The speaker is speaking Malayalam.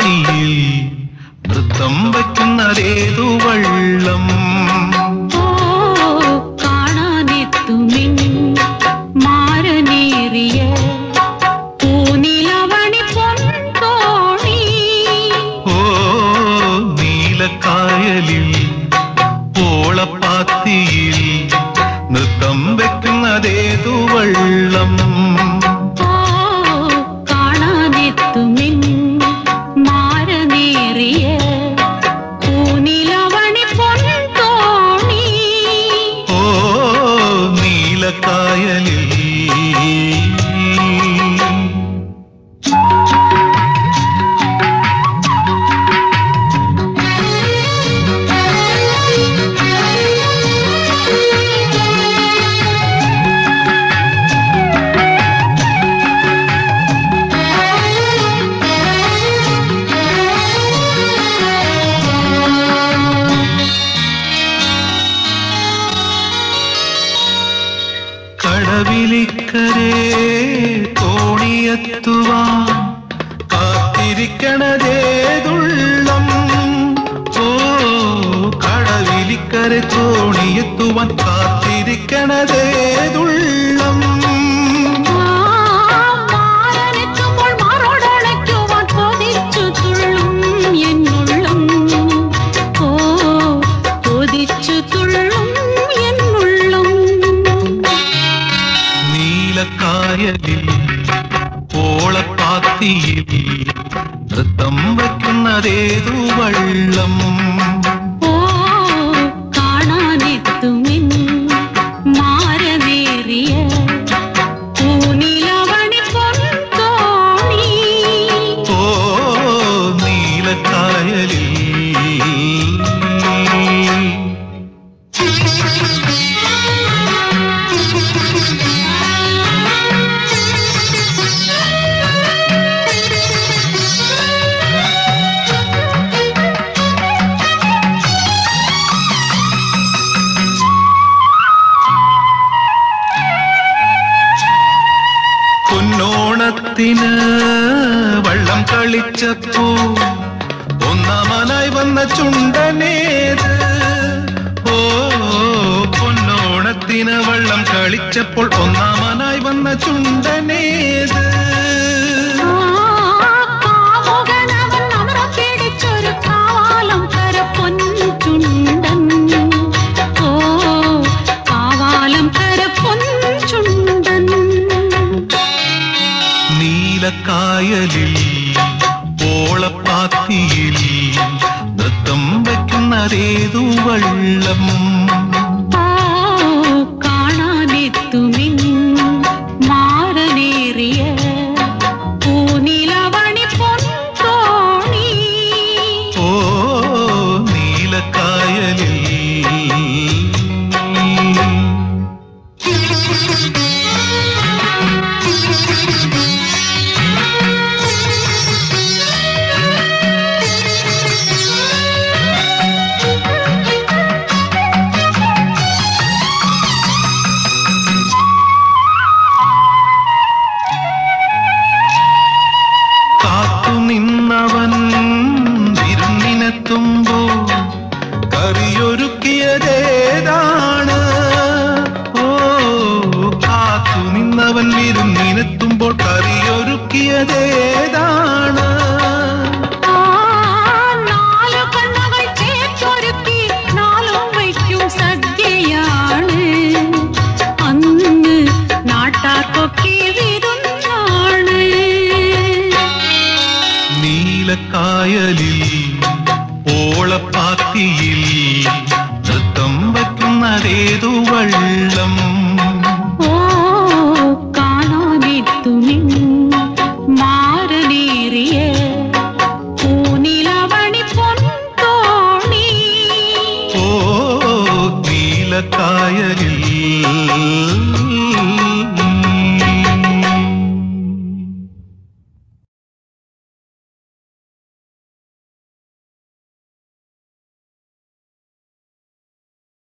പാതിയിൽ നൃത്തം വയ്ക്കുന്നതേതു വള്ളം. നൃത്തം വെക്കുന്നതേതു വള്ളം. തോണിയെത്തുവാൻ കാത്തിരിക്കണതേതുള്ളം. ഓ കടവിലിക്കര തോണിയെത്തുവാൻ കാത്തിരിക്കണതേതുള്ളം. നീലക്കായലിൽ ഓളപ്പാത്തിയിൽ നൃത്തം വയ്ക്കുന്നതേതു വള്ളം. ഓ പൊന്നോണത്തിന് വള്ളം കളിച്ചപ്പോ ഒന്നാമനായി വന്ന ചുണ്ടനേത്. ഓ പൊന്നോണത്തിന് വള്ളം കളിച്ചപ്പോൾ ഒന്നാമനായി വന്ന ചുണ്ടനേത്. വയ്ക്കുന്നതേതു വള്ളം അന്ന് നാട്ടാർക്കൊക്കെ കറിയൊരുക്കിയതേതാണ് നീലക്കായലിൽ ഓളപ്പാത്തിയിൽ നൃത്തം വയ്ക്കുന്നതേതു വള്ളം